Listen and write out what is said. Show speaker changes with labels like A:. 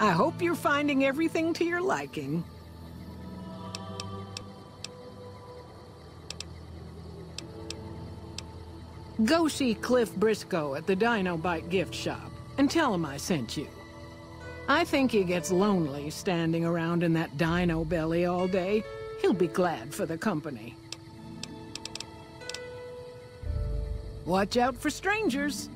A: I hope you're finding everything to your liking. Go see Cliff Briscoe at the Dino Bite gift shop and tell him I sent you. I think he gets lonely standing around in that dino belly all day. He'll be glad for the company. Watch out for strangers.